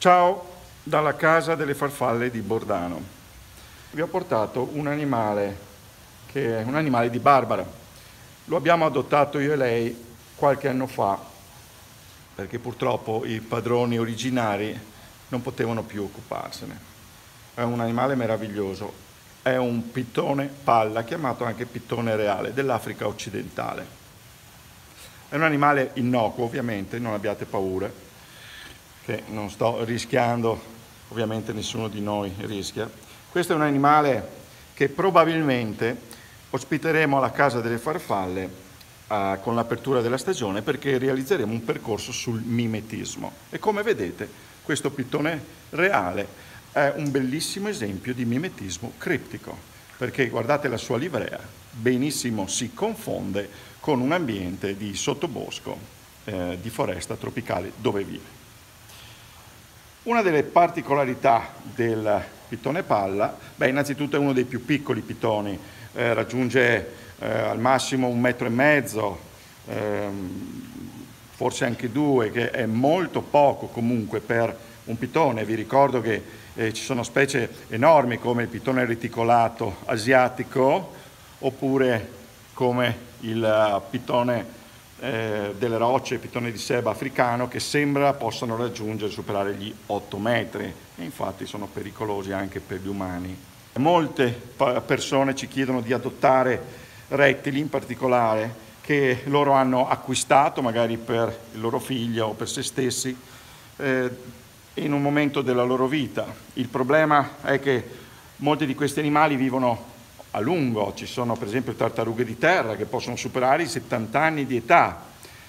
Ciao dalla casa delle farfalle di Bordano. Vi ho portato un animale che è un animale di Barbara. Lo abbiamo adottato io e lei qualche anno fa perché purtroppo i padroni originari non potevano più occuparsene. È un animale meraviglioso, è un pitone palla, chiamato anche pitone reale, dell'Africa occidentale. È un animale innocuo, ovviamente, non abbiate paura, che non sto rischiando, ovviamente nessuno di noi rischia. Questo è un animale che probabilmente ospiteremo alla Casa delle Farfalle eh, con l'apertura della stagione perché realizzeremo un percorso sul mimetismo. E come vedete questo pittone reale è un bellissimo esempio di mimetismo criptico, perché guardate la sua livrea, benissimo si confonde con un ambiente di sottobosco, eh, di foresta tropicale dove vive. Una delle particolarità del pitone palla, beh, innanzitutto è uno dei più piccoli pitoni, eh, raggiunge eh, al massimo un metro e mezzo, ehm, forse anche due, che è molto poco comunque per un pitone. Vi ricordo che eh, ci sono specie enormi come il pitone reticolato asiatico oppure come il uh, pitone eh, delle rocce, pitone di seba africano che sembra possano raggiungere, superare gli 8 metri e infatti sono pericolosi anche per gli umani. Molte persone ci chiedono di adottare rettili in particolare che loro hanno acquistato magari per il loro figlio o per se stessi eh, in un momento della loro vita. Il problema è che molti di questi animali vivono a lungo, ci sono per esempio tartarughe di terra che possono superare i 70 anni di età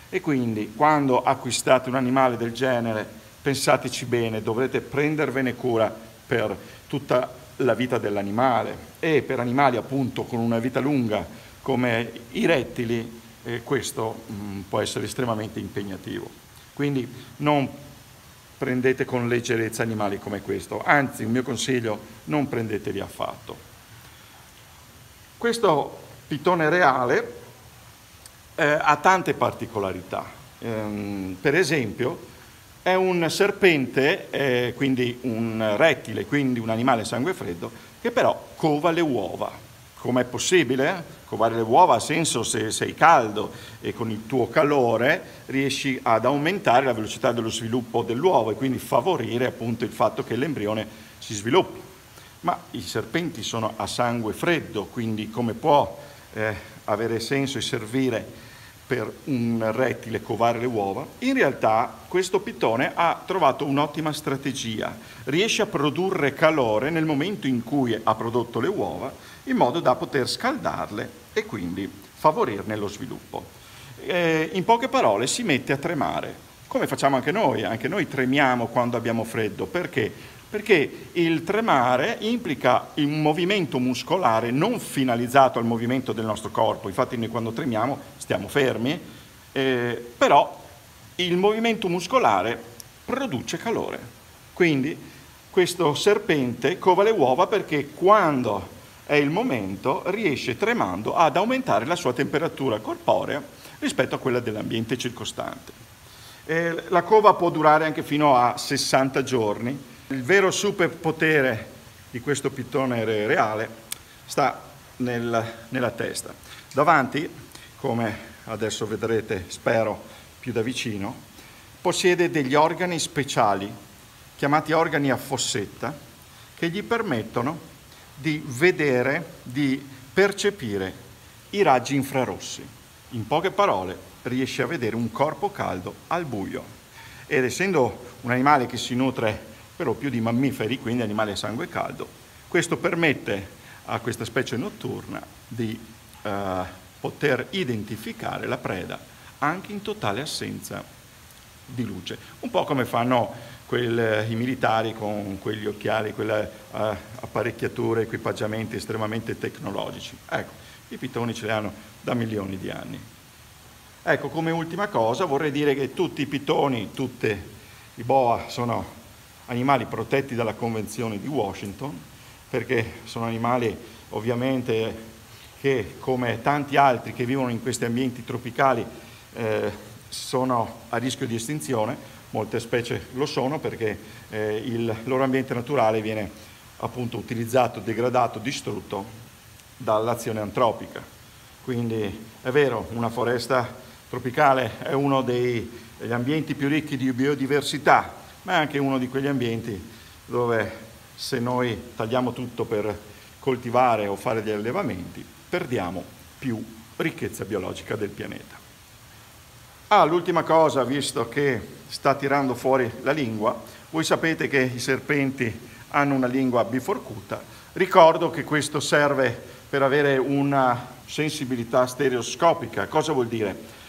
e quindi quando acquistate un animale del genere pensateci bene, dovrete prendervene cura per tutta la vita dell'animale e per animali appunto con una vita lunga come i rettili, eh, questo mh, mm, può essere estremamente impegnativo. Quindi non prendete con leggerezza animali come questo, anzi il mio consiglio non prendeteli affatto. Questo pitone reale eh, ha tante particolarità, ehm, per esempio è un serpente, eh, quindi un rettile, quindi un animale sangue freddo, che però cova le uova. Com'è possibile? Covare le uova ha senso se sei caldo e con il tuo calore riesci ad aumentare la velocità dello sviluppo dell'uovo e quindi favorire appunto il fatto che l'embrione si sviluppi. Ma i serpenti sono a sangue freddo, quindi come può eh, avere senso e servire per un rettile covare le uova, in realtà questo pitone ha trovato un'ottima strategia. Riesce a produrre calore nel momento in cui ha prodotto le uova, in modo da poter scaldarle e quindi favorirne lo sviluppo. Eh, in poche parole si mette a tremare, come facciamo anche noi, anche noi tremiamo quando abbiamo freddo, perché? Perché il tremare implica un movimento muscolare non finalizzato al movimento del nostro corpo, infatti noi quando tremiamo stiamo fermi, eh, però il movimento muscolare produce calore. Quindi questo serpente cova le uova perché quando è il momento riesce tremando ad aumentare la sua temperatura corporea rispetto a quella dell'ambiente circostante. Eh, la cova può durare anche fino a 60 giorni il vero superpotere di questo pitone reale sta nel, nella testa. Davanti, come adesso vedrete, spero più da vicino, possiede degli organi speciali, chiamati organi a fossetta, che gli permettono di vedere, di percepire i raggi infrarossi. In poche parole, riesce a vedere un corpo caldo al buio. Ed essendo un animale che si nutre però più di mammiferi, quindi animali a sangue caldo. Questo permette a questa specie notturna di eh, poter identificare la preda anche in totale assenza di luce, un po' come fanno quel, i militari con quegli occhiali, quelle uh, apparecchiature, equipaggiamenti estremamente tecnologici. Ecco, i pitoni ce li hanno da milioni di anni. Ecco, come ultima cosa vorrei dire che tutti i pitoni, tutti i boa sono animali protetti dalla Convenzione di Washington, perché sono animali ovviamente che come tanti altri che vivono in questi ambienti tropicali eh, sono a rischio di estinzione, molte specie lo sono perché eh, il loro ambiente naturale viene appunto utilizzato, degradato, distrutto dall'azione antropica. Quindi è vero, una foresta tropicale è uno degli ambienti più ricchi di biodiversità, ma è anche uno di quegli ambienti dove se noi tagliamo tutto per coltivare o fare degli allevamenti, perdiamo più ricchezza biologica del pianeta. Ah, l'ultima cosa, visto che sta tirando fuori la lingua, voi sapete che i serpenti hanno una lingua biforcuta. Ricordo che questo serve per avere una sensibilità stereoscopica. Cosa vuol dire?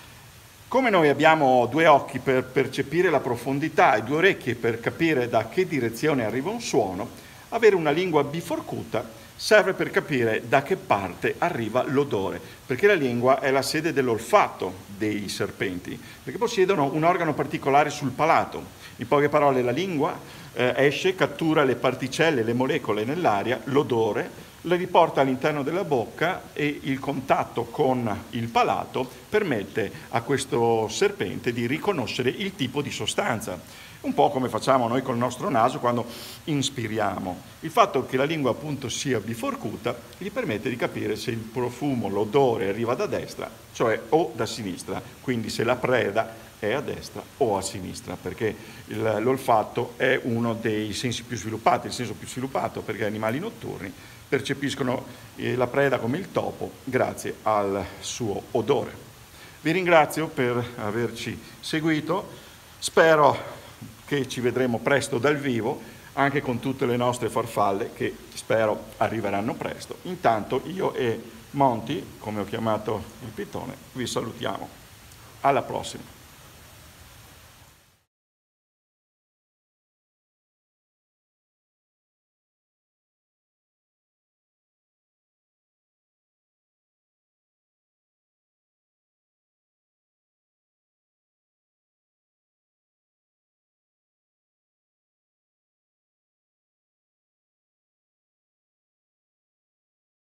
Come noi abbiamo due occhi per percepire la profondità e due orecchie per capire da che direzione arriva un suono, avere una lingua biforcuta serve per capire da che parte arriva l'odore, perché la lingua è la sede dell'olfatto dei serpenti, perché possiedono un organo particolare sul palato. In poche parole, la lingua eh, esce, cattura le particelle, le molecole nell'aria, l'odore, le riporta all'interno della bocca e il contatto con il palato permette a questo serpente di riconoscere il tipo di sostanza un po' come facciamo noi col nostro naso quando inspiriamo. Il fatto che la lingua appunto sia biforcuta gli permette di capire se il profumo, l'odore arriva da destra, cioè o da sinistra, quindi se la preda è a destra o a sinistra, perché l'olfatto è uno dei sensi più sviluppati, il senso più sviluppato perché animali notturni percepiscono eh, la preda come il topo grazie al suo odore. Vi ringrazio per averci seguito, spero che ci vedremo presto dal vivo, anche con tutte le nostre farfalle che spero arriveranno presto. Intanto io e Monti, come ho chiamato il pitone, vi salutiamo. Alla prossima.